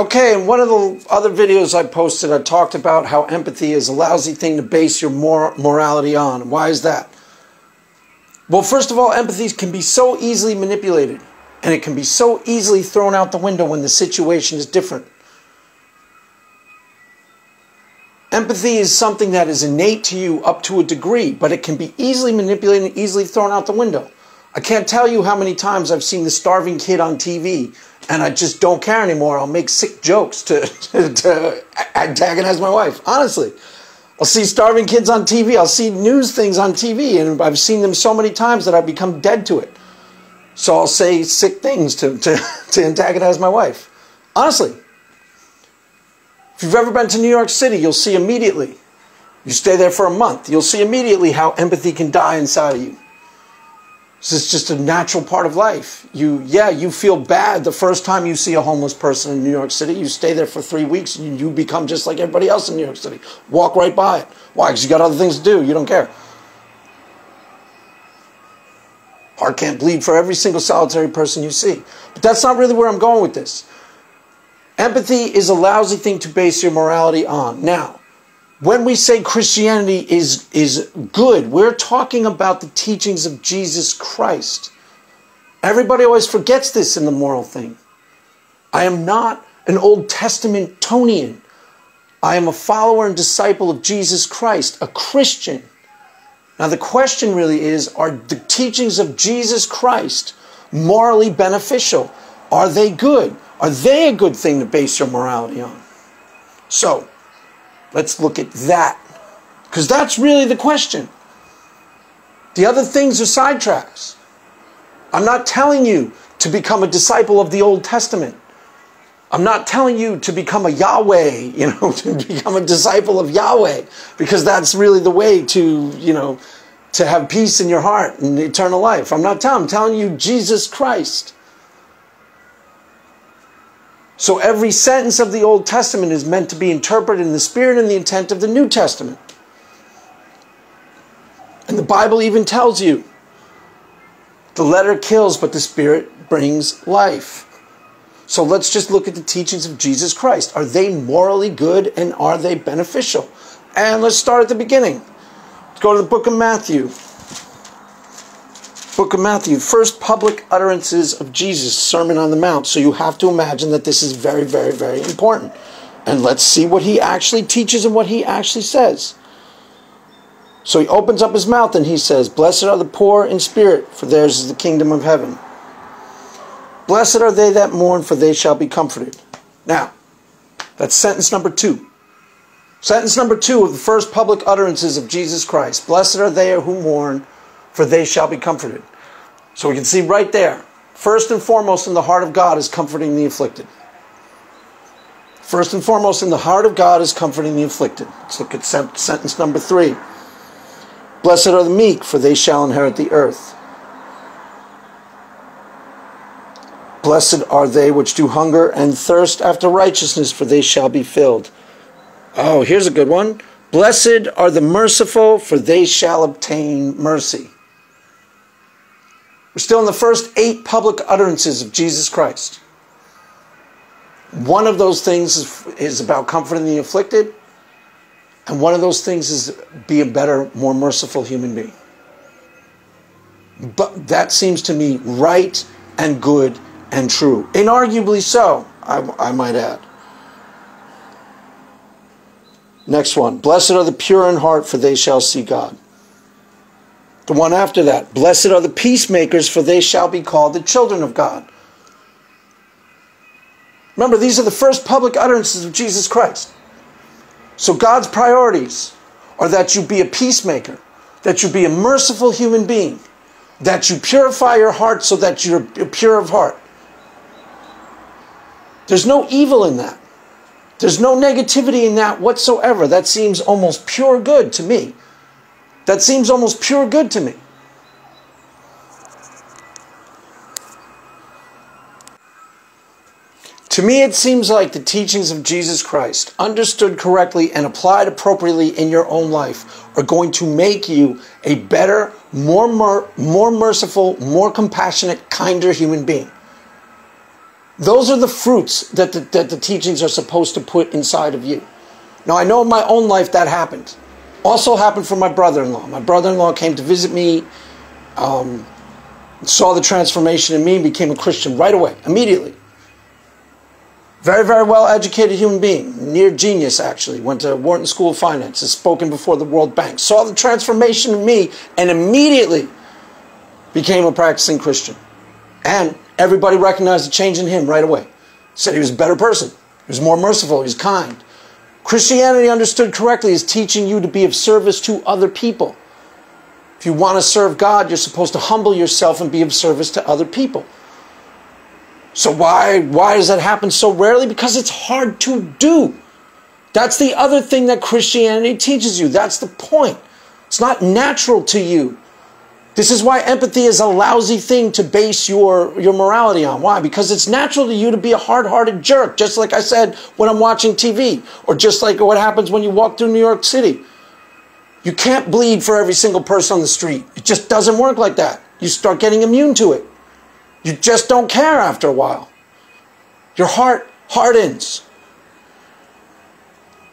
Okay, in one of the other videos I posted, I talked about how empathy is a lousy thing to base your mor- morality on. Why is that? Well, first of all, empathy can be so easily manipulated, and it can be so easily thrown out the window when the situation is different. Empathy is something that is innate to you up to a degree, but it can be easily manipulated and easily thrown out the window. I can't tell you how many times I've seen the starving kid on TV and I just don't care anymore. I'll make sick jokes to, to, antagonize my wife. Honestly, I'll see starving kids on TV. I'll see news things on TV, and I've seen them so many times that I've become dead to it. So I'll say sick things to, to, to antagonize my wife. Honestly, if you've ever been to New York City, you'll see immediately. You stay there for a month, you'll see immediately how empathy can die inside of you. This is just a natural part of life. You, yeah, you feel bad the first time you see a homeless person in New York City. You stay there for three weeks and you become just like everybody else in New York City. Walk right by it. Why? Because you got other things to do. You don't care. Heart can't bleed for every single solitary person you see. But that's not really where I'm going with this. Empathy is a lousy thing to base your morality on. Now, when we say Christianity is, is good, we're talking about the teachings of Jesus Christ. Everybody always forgets this in the moral thing. I am not an Old Testament Tonian. I am a follower and disciple of Jesus Christ, a Christian. Now, the question really is are the teachings of Jesus Christ morally beneficial? Are they good? Are they a good thing to base your morality on? So, Let's look at that. Because that's really the question. The other things are sidetracks. I'm not telling you to become a disciple of the Old Testament. I'm not telling you to become a Yahweh, you know, to become a disciple of Yahweh, because that's really the way to, you know, to have peace in your heart and eternal life. I'm not telling, I'm telling you Jesus Christ. So every sentence of the Old Testament is meant to be interpreted in the spirit and the intent of the New Testament. And the Bible even tells you the letter kills, but the spirit brings life. So let's just look at the teachings of Jesus Christ. Are they morally good and are they beneficial? And let's start at the beginning. Let's go to the book of Matthew book of Matthew, first public utterances of Jesus, Sermon on the Mount. So you have to imagine that this is very, very, very important. And let's see what he actually teaches and what he actually says. So he opens up his mouth and he says, Blessed are the poor in spirit, for theirs is the kingdom of heaven. Blessed are they that mourn, for they shall be comforted. Now, that's sentence number two. Sentence number two of the first public utterances of Jesus Christ. Blessed are they who mourn, for they shall be comforted. So we can see right there, first and foremost in the heart of God is comforting the afflicted. First and foremost in the heart of God is comforting the afflicted. Let's look at sentence number three. Blessed are the meek, for they shall inherit the earth. Blessed are they which do hunger and thirst after righteousness, for they shall be filled. Oh, here's a good one. Blessed are the merciful, for they shall obtain mercy. We're still in the first eight public utterances of Jesus Christ. One of those things is, is about comforting the afflicted, and one of those things is be a better, more merciful human being. But that seems to me right and good and true. Inarguably so, I, I might add. Next one. Blessed are the pure in heart, for they shall see God. The one after that, blessed are the peacemakers, for they shall be called the children of God. Remember, these are the first public utterances of Jesus Christ. So God's priorities are that you be a peacemaker, that you be a merciful human being, that you purify your heart so that you're pure of heart. There's no evil in that. There's no negativity in that whatsoever. That seems almost pure good to me. That seems almost pure good to me. To me, it seems like the teachings of Jesus Christ, understood correctly and applied appropriately in your own life, are going to make you a better, more, mer- more merciful, more compassionate, kinder human being. Those are the fruits that the, that the teachings are supposed to put inside of you. Now, I know in my own life that happened. Also happened for my brother in law. My brother in law came to visit me, um, saw the transformation in me, and became a Christian right away, immediately. Very, very well educated human being, near genius actually. Went to Wharton School of Finance, has spoken before the World Bank, saw the transformation in me, and immediately became a practicing Christian. And everybody recognized the change in him right away. Said he was a better person, he was more merciful, he was kind. Christianity, understood correctly, is teaching you to be of service to other people. If you want to serve God, you're supposed to humble yourself and be of service to other people. So why why does that happen so rarely? Because it's hard to do. That's the other thing that Christianity teaches you. That's the point. It's not natural to you. This is why empathy is a lousy thing to base your, your morality on. Why? Because it's natural to you to be a hard hearted jerk, just like I said when I'm watching TV, or just like what happens when you walk through New York City. You can't bleed for every single person on the street. It just doesn't work like that. You start getting immune to it. You just don't care after a while. Your heart hardens.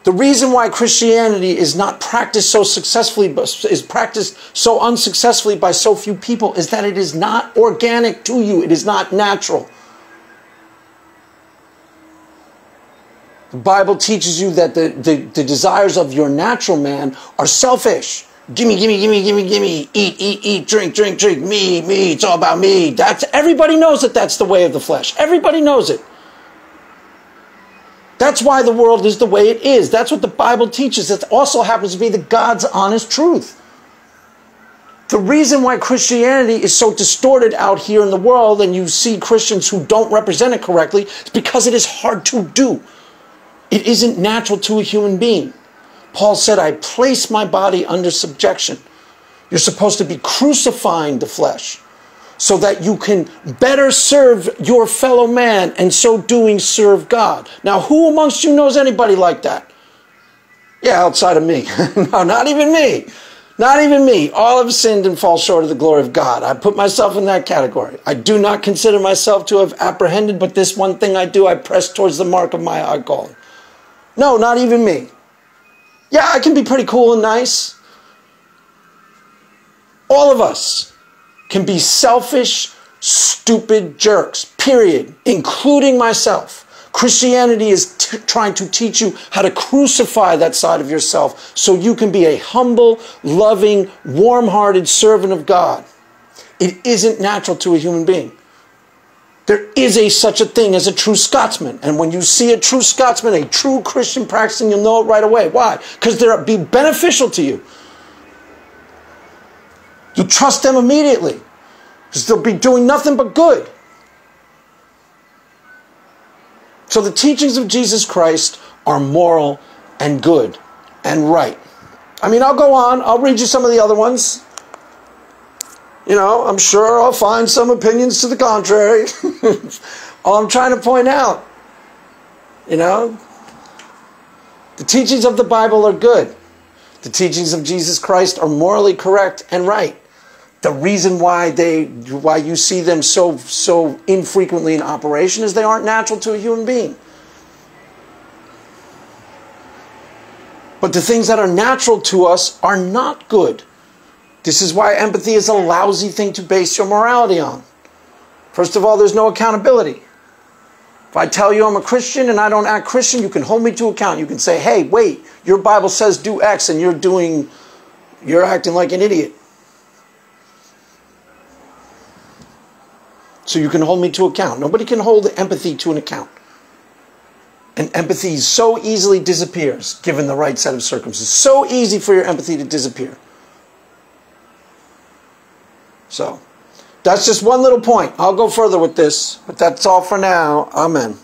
The reason why Christianity is not practiced so successfully, but is practiced so unsuccessfully by so few people, is that it is not organic to you. It is not natural. The Bible teaches you that the, the, the desires of your natural man are selfish. Gimme, gimme, gimme, gimme, gimme. Eat, eat, eat, drink, drink, drink. Me, me. It's all about me. That's everybody knows that that's the way of the flesh. Everybody knows it. That's why the world is the way it is. That's what the Bible teaches. It also happens to be the God's honest truth. The reason why Christianity is so distorted out here in the world and you see Christians who don't represent it correctly is because it is hard to do. It isn't natural to a human being. Paul said, I place my body under subjection. You're supposed to be crucifying the flesh so that you can better serve your fellow man and so doing serve God. Now, who amongst you knows anybody like that? Yeah, outside of me. no, not even me. Not even me. All have sinned and fall short of the glory of God. I put myself in that category. I do not consider myself to have apprehended, but this one thing I do, I press towards the mark of my high calling. No, not even me. Yeah, I can be pretty cool and nice. All of us can be selfish, stupid jerks, period, including myself. Christianity is trying to teach you how to crucify that side of yourself so you can be a humble, loving, warm hearted servant of God. It isn't natural to a human being. There is a such a thing as a true Scotsman. And when you see a true Scotsman, a true Christian practicing, you'll know it right away. Why? Because they'll be beneficial to you. You trust them immediately because they'll be doing nothing but good. So the teachings of Jesus Christ are moral and good and right. I mean, I'll go on, I'll read you some of the other ones. You know, I'm sure I'll find some opinions to the contrary. All I'm trying to point out, you know, the teachings of the Bible are good. The teachings of Jesus Christ are morally correct and right the reason why they why you see them so so infrequently in operation is they aren't natural to a human being. But the things that are natural to us are not good. This is why empathy is a lousy thing to base your morality on. First of all, there's no accountability. If I tell you I'm a Christian and I don't act Christian, you can hold me to account. You can say, hey, wait, your Bible says do X and you're doing, you're acting like an idiot. So you can hold me to account. Nobody can hold empathy to an account. And empathy so easily disappears given the right set of circumstances. So easy for your empathy to disappear. So, that's just one little point. I'll go further with this, but that's all for now. Amen.